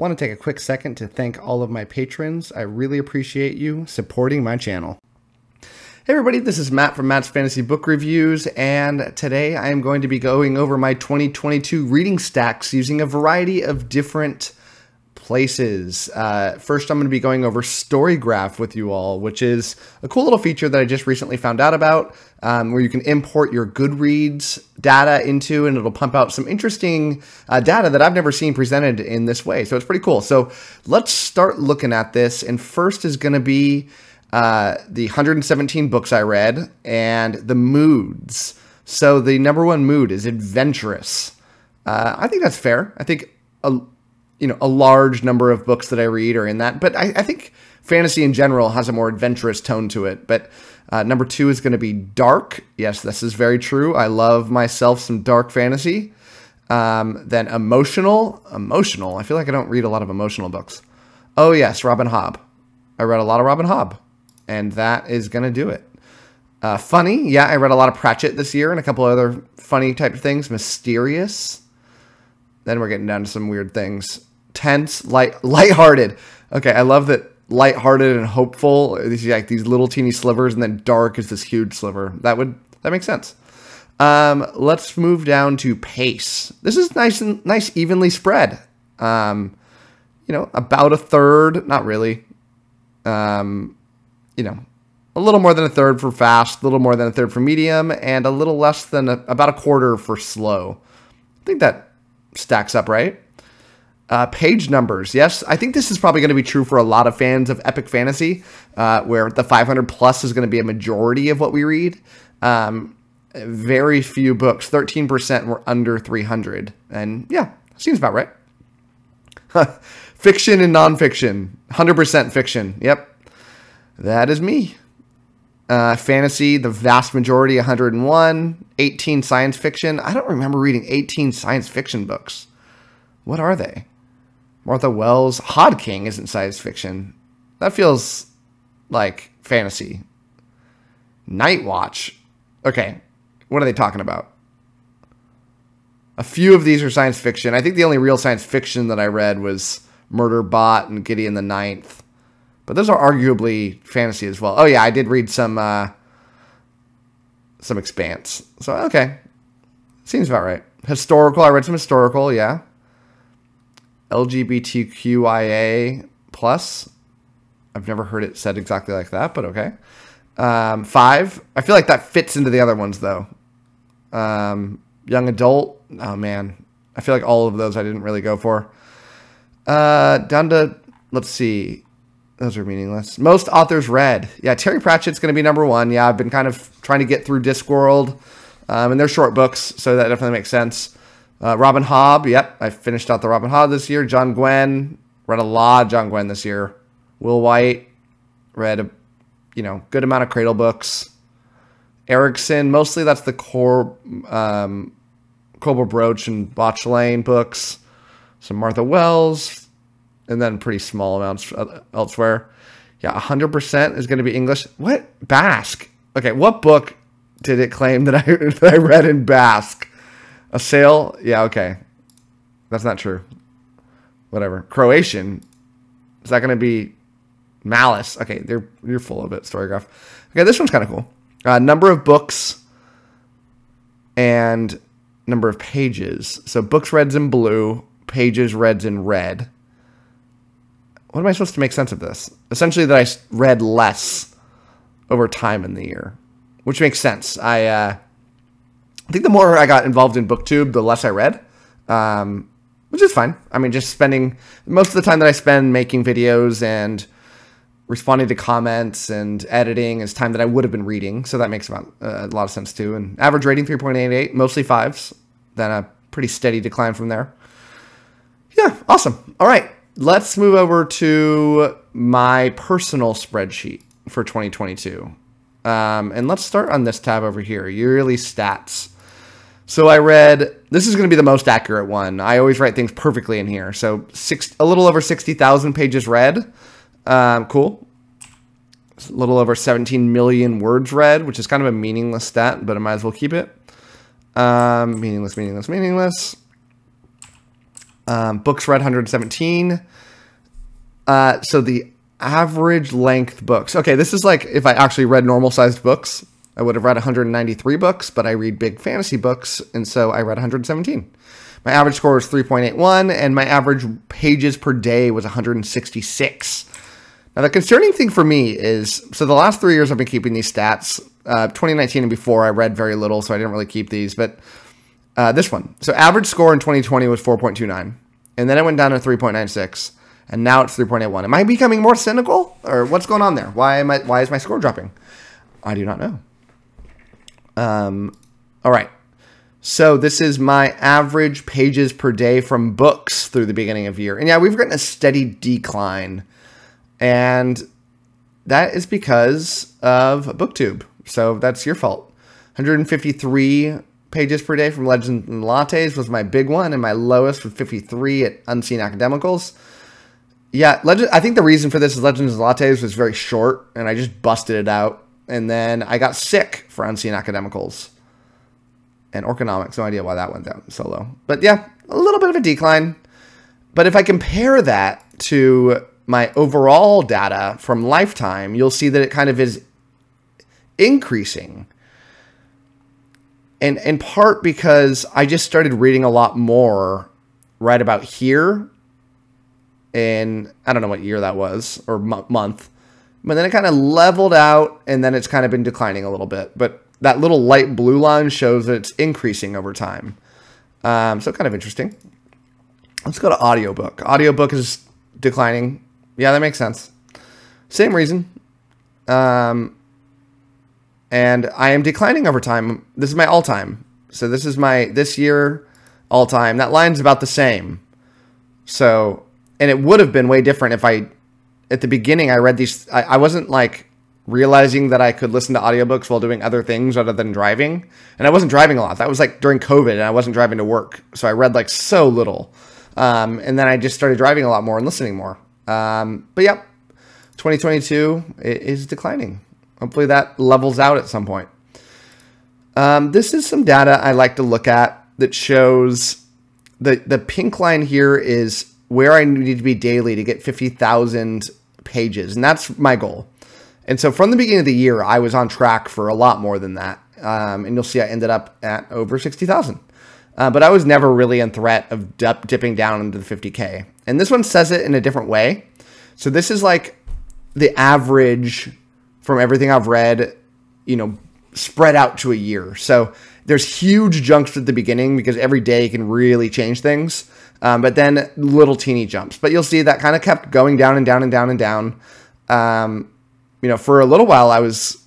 Want to take a quick second to thank all of my patrons. I really appreciate you supporting my channel. Hey everybody, this is Matt from Matt's Fantasy Book Reviews, and today I am going to be going over my 2022 reading stacks using a variety of different places. Uh, first, I'm going to be going over Storygraph with you all, which is a cool little feature that I just recently found out about, um, where you can import your Goodreads data into, and it'll pump out some interesting uh, data that I've never seen presented in this way. So it's pretty cool. So let's start looking at this. And first is going to be uh, the 117 books I read and the moods. So the number one mood is adventurous. Uh, I think that's fair. I think a, you know, a large number of books that I read are in that. But I, I think fantasy in general has a more adventurous tone to it. But uh, number two is going to be dark. Yes, this is very true. I love myself some dark fantasy. Um, then emotional. Emotional. I feel like I don't read a lot of emotional books. Oh, yes, Robin Hobb. I read a lot of Robin Hobb. And that is going to do it. Uh, funny. Yeah, I read a lot of Pratchett this year and a couple other funny type of things. Mysterious. Then we're getting down to some weird things tense, light, lighthearted. Okay, I love that lighthearted and hopeful. These like these little teeny slivers, and then dark is this huge sliver. That would that makes sense. Um, let's move down to pace. This is nice and nice, evenly spread. Um, you know, about a third, not really. Um, you know, a little more than a third for fast, a little more than a third for medium, and a little less than a, about a quarter for slow. I think that stacks up, right? Uh, page numbers. Yes, I think this is probably going to be true for a lot of fans of epic fantasy, uh, where the 500 plus is going to be a majority of what we read. Um, very few books, 13% were under 300. And yeah, seems about right. fiction and nonfiction, 100% fiction. Yep, that is me. Uh, fantasy, the vast majority, 101. 18 science fiction. I don't remember reading 18 science fiction books. What are they? Martha Wells, Hod King isn't science fiction. That feels like fantasy. Night Watch. Okay, what are they talking about? A few of these are science fiction. I think the only real science fiction that I read was Murderbot and Gideon the Ninth. But those are arguably fantasy as well. Oh yeah, I did read some uh, some Expanse. So okay, seems about right. Historical. I read some historical. Yeah. LGBTQIA plus. I've never heard it said exactly like that, but okay. Um, five. I feel like that fits into the other ones though. Um, young adult. Oh man, I feel like all of those I didn't really go for. Uh, down to let's see. Those are meaningless. Most authors read. Yeah, Terry Pratchett's going to be number one. Yeah, I've been kind of trying to get through Discworld, um, and they're short books, so that definitely makes sense. Uh, Robin Hobb, yep, I finished out the Robin Hobb this year. John Gwynne, read a lot of John Gwynne this year. Will Wight, read a you know good amount of Cradle books. Erikson, mostly that's the core um, Korbal Broach and Bauchelain books. Some Martha Wells, and then pretty small amounts elsewhere. Yeah, 100% is going to be English. What? Basque. Okay, what book did it claim that I, that I read in Basque? A sale? Yeah, okay. That's not true. Whatever. Croatian. Is that going to be Malice? Okay, they're you're full of it. Storygraph. Okay, this one's kind of cool. Uh, number of books and number of pages. So books red's in blue, pages red's in red. What am I supposed to make sense of this? Essentially, that I read less over time in the year, which makes sense. I uh, I think the more I got involved in BookTube, the less I read, um, which is fine. I mean, just spending most of the time that I spend making videos and responding to comments and editing is time that I would have been reading. So that makes about uh, a lot of sense too. And average rating 3.88, mostly fives, then a pretty steady decline from there. Yeah, awesome. All right, let's move over to my personal spreadsheet for 2022. Um, and let's start on this tab over here, yearly stats. So I read, this is going to be the most accurate one. I always write things perfectly in here. So six, a little over 60,000 pages read. Um, cool. A little over 17 million words read, which is kind of a meaningless stat, but I might as well keep it. Um, meaningless, meaningless, meaningless. Um, books read 117. Uh, so the average length books. Okay, this is like if I actually read normal sized books, I would have read 193 books, but I read big fantasy books, and so I read 117. My average score was 3.81, and my average pages per day was 166. Now, the concerning thing for me is so the last three years I've been keeping these stats. Uh, 2019 and before, I read very little, so I didn't really keep these. But uh, this one, so average score in 2020 was 4.29, and then it went down to 3.96, and now it's 3.81. Am I becoming more cynical, or what's going on there? Why am I? Why is my score dropping? I do not know. Um, all right. So this is my average pages per day from books through the beginning of year. And yeah, we've gotten a steady decline. And that is because of BookTube. So that's your fault. 153 pages per day from Legends and Lattes was my big one, and my lowest was 53 at Unseen Academicals. Yeah, Legend. I think the reason for this is Legends and Lattes was very short, and I just busted it out. And then I got sick for Unseen Academicals and Orconomics. No idea why that went down so low. But yeah, a little bit of a decline. But if I compare that to my overall data from lifetime, you'll see that it kind of is increasing. And in part because I just started reading a lot more right about here. And I don't know what year that was or month. But then it kind of leveled out and then it's kind of been declining a little bit. But that little light blue line shows that it's increasing over time. Um, so kind of interesting. Let's go to audiobook. Audiobook is declining. Yeah, that makes sense. Same reason. Um, and I am declining over time. This is my all time. So this is my this year all time. That line's about the same. So, and it would have been way different if I, at the beginning, I read these. I, I wasn't like realizing that I could listen to audiobooks while doing other things other than driving. And I wasn't driving a lot. That was like during COVID and I wasn't driving to work. So I read like so little. Um, and then I just started driving a lot more and listening more. Um, but yep, 2022 is declining. Hopefully that levels out at some point. Um, this is some data I like to look at that shows the, the pink line here is where I need to be daily to get 50,000 pages. And that's my goal. And so from the beginning of the year, I was on track for a lot more than that. Um, and you'll see I ended up at over 60,000. Uh, but I was never really in threat of dip, dipping down into the 50K. And this one says it in a different way. So this is like the average from everything I've read, you know, spread out to a year. So there's huge jumps at the beginning because every day can really change things. Um, but then little teeny jumps. But you'll see that kind of kept going down and down and down and down. Um, you know, for a little while, I was,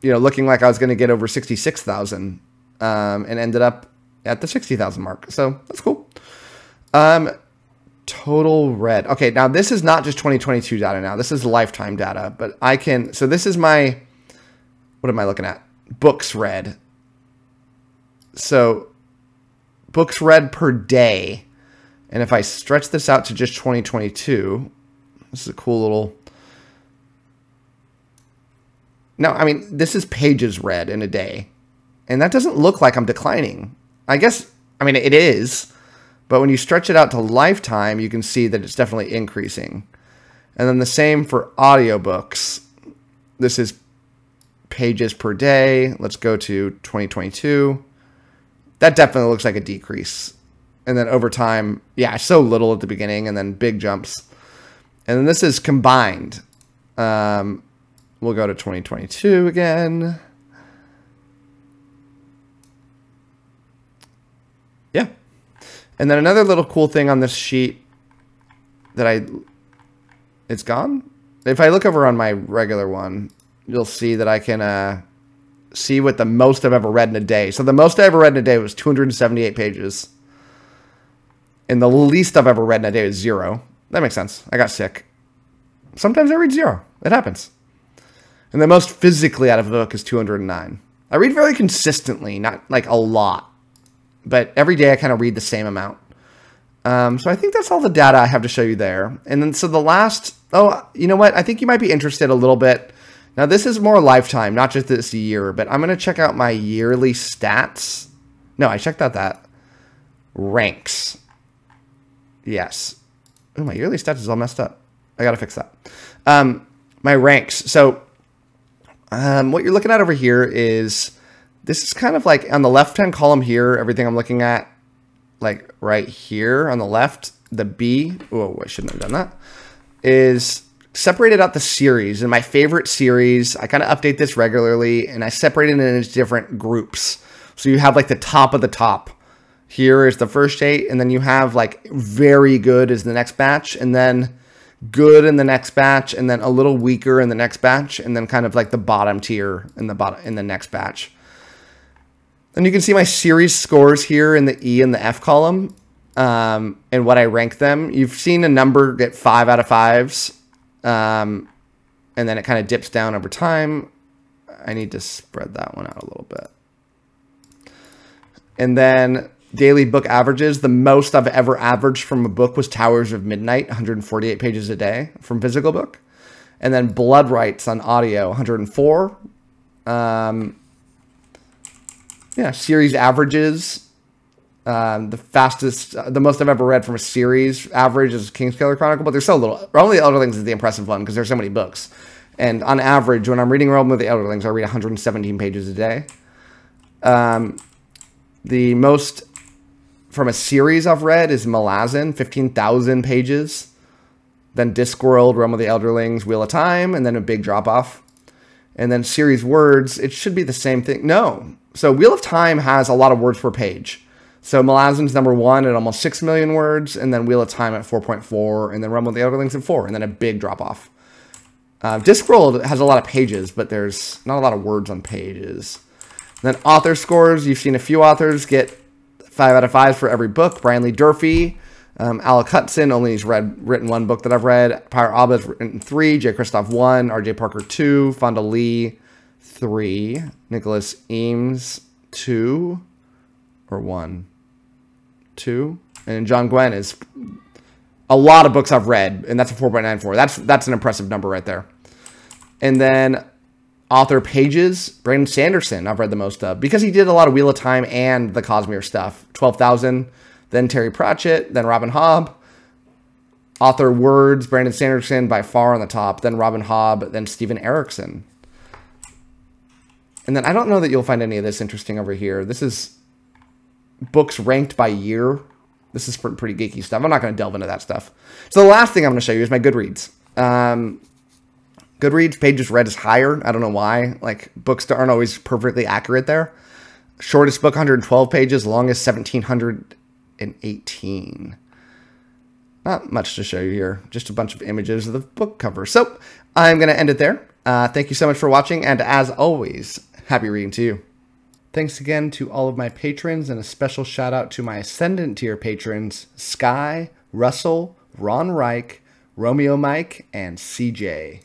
you know, looking like I was going to get over 66,000 um, and ended up at the 60,000 mark. So that's cool. Um, total red. Okay, now this is not just 2022 data now. This is lifetime data, but I can, so this is my, what am I looking at? Books read. So books read per day. And if I stretch this out to just 2022, this is a cool little no, I mean, this is pages read in a day. And that doesn't look like I'm declining. I guess, I mean, it is. But when you stretch it out to lifetime, you can see that it's definitely increasing. And then the same for audiobooks. This is pages per day. Let's go to 2022. That definitely looks like a decrease. And then over time, yeah, so little at the beginning and then big jumps. And then this is combined. Um, We'll go to 2022 again. Yeah. And then another little cool thing on this sheet that I, it's gone. If I look over on my regular one, you'll see that I can uh, see what the most I've ever read in a day. So the most I ever read in a day was 278 pages. And the least I've ever read in a day is zero. That makes sense. I got sick. Sometimes I read zero. It happens. And the most physically out of a book is 209. I read very consistently, not like a lot, but every day I kind of read the same amount. Um, so I think that's all the data I have to show you there. And then so the last, oh, you know what? I think you might be interested a little bit. Now this is more lifetime, not just this year, but I'm going to check out my yearly stats. No, I checked out that. Ranks. Yes. Oh, my yearly stats is all messed up. I gotta fix that. Um, my ranks. So, um, what you're looking at over here is this is kind of like on the left hand column here. Everything I'm looking at, like right here on the left, the B. Oh, I shouldn't have done that. Is separated out the series and my favorite series. I kind of update this regularly, and I separated it into different groups. So you have like the top of the top here is the first eight, and then you have like very good is the next batch, and then good in the next batch, and then a little weaker in the next batch, and then kind of like the bottom tier in the bottom in the next batch. And you can see my series scores here in the E and the F column, um, and what I rank them. You've seen a number get five out of fives, um, and then it kind of dips down over time. I need to spread that one out a little bit. And then daily book averages. The most I've ever averaged from a book was Towers of Midnight, 148 pages a day from physical book. And then Blood Rites on audio, 104. Um, yeah, series averages. Um, the fastest, uh, the most I've ever read from a series average is Kingskiller Chronicle, but there's so little. Of the Elderlings is the impressive one because there's so many books. And on average, when I'm reading Realm of the Elderlings, I read 117 pages a day. Um, the most from a series I've read is Malazan, 15,000 pages. Then Discworld, Realm of the Elderlings, Wheel of Time, and then a big drop off. And then series words, it should be the same thing. No. So Wheel of Time has a lot of words per page. So Malazan's number one at almost 6 million words, and then Wheel of Time at 4.4, and then Realm of the Elderlings at 4, and then a big drop off. Uh, Discworld has a lot of pages, but there's not a lot of words on pages. And then author scores, you've seen a few authors get five out of five for every book. Brian Lee Durfee, um, Alec Hutson, only he's read written one book that I've read. Pyre Abba's written three. Jay Kristoff one. R.J. Barker two. Fonda Lee three. Nicholas Eames two or one, two, and John Gwynne is a lot of books I've read, and that's a four point nine four. That's that's an impressive number right there. And then author pages, Brandon Sanderson, I've read the most of because he did a lot of Wheel of Time and the Cosmere stuff. 12,000, then Terry Pratchett, then Robin Hobb. Author words, Brandon Sanderson by far on the top, then Robin Hobb, then Steven Erikson. And then I don't know that you'll find any of this interesting over here. This is books ranked by year. This is pretty geeky stuff. I'm not going to delve into that stuff. So the last thing I'm going to show you is my Goodreads. Um, Goodreads pages read is higher. I don't know why. Like books aren't always perfectly accurate there. Shortest book 112 pages, longest 1718. Not much to show you here. Just a bunch of images of the book cover. So I'm going to end it there. Uh, thank you so much for watching. And as always, happy reading to you. Thanks again to all of my patrons and a special shout out to my Ascendant tier patrons, Sky, Russell, Ron Reich, Romeo Mike, and CJ.